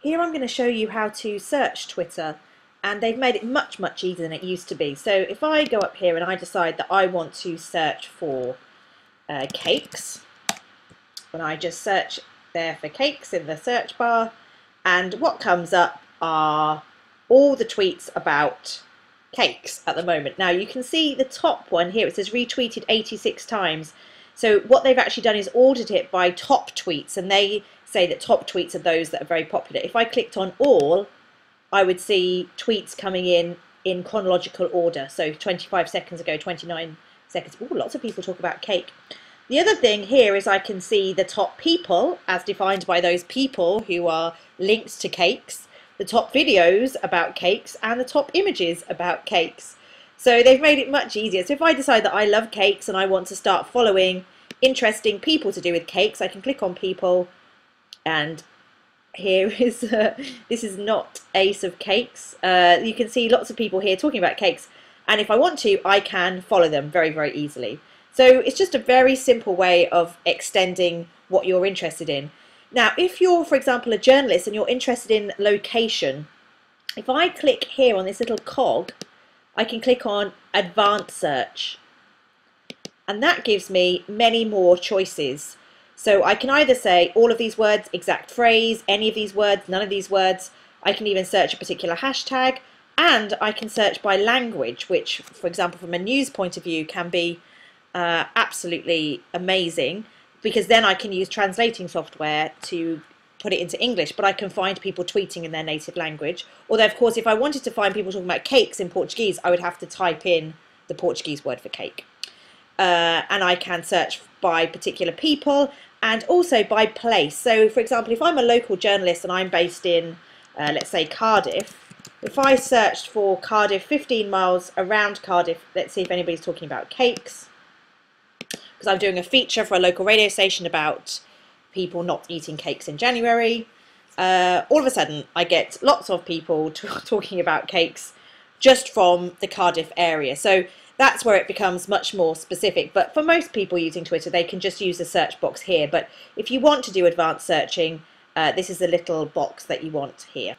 here I'm going to show you how to search Twitter and they've made it much much easier than it used to be. So if I go up here and I decide that I want to search for uh, cakes, when I just search there for cakes in the search bar and what comes up are all the tweets about cakes at the moment. Now you can see the top one here, it says retweeted 86 times. So what they've actually done is ordered it by top tweets and they say that top tweets are those that are very popular. If I clicked on all, I would see tweets coming in in chronological order. So 25 seconds ago, 29 seconds. Oh, lots of people talk about cake. The other thing here is I can see the top people as defined by those people who are linked to cakes, the top videos about cakes and the top images about cakes. So they've made it much easier. So if I decide that I love cakes and I want to start following interesting people to do with cakes, I can click on people and here is uh, this is not ace of cakes. Uh, you can see lots of people here talking about cakes and if I want to I can follow them very very easily. So it's just a very simple way of extending what you're interested in. Now if you're for example a journalist and you're interested in location if I click here on this little cog I can click on advanced search. And that gives me many more choices so I can either say all of these words, exact phrase, any of these words, none of these words. I can even search a particular hashtag and I can search by language, which, for example, from a news point of view can be uh, absolutely amazing because then I can use translating software to put it into English, but I can find people tweeting in their native language. Although, of course, if I wanted to find people talking about cakes in Portuguese, I would have to type in the Portuguese word for cake. Uh, and I can search by particular people and also by place. So, for example, if I'm a local journalist and I'm based in, uh, let's say, Cardiff, if I searched for Cardiff 15 miles around Cardiff, let's see if anybody's talking about cakes, because I'm doing a feature for a local radio station about people not eating cakes in January. Uh, all of a sudden, I get lots of people talking about cakes just from the Cardiff area. So that's where it becomes much more specific. But for most people using Twitter, they can just use the search box here. But if you want to do advanced searching, uh, this is the little box that you want here.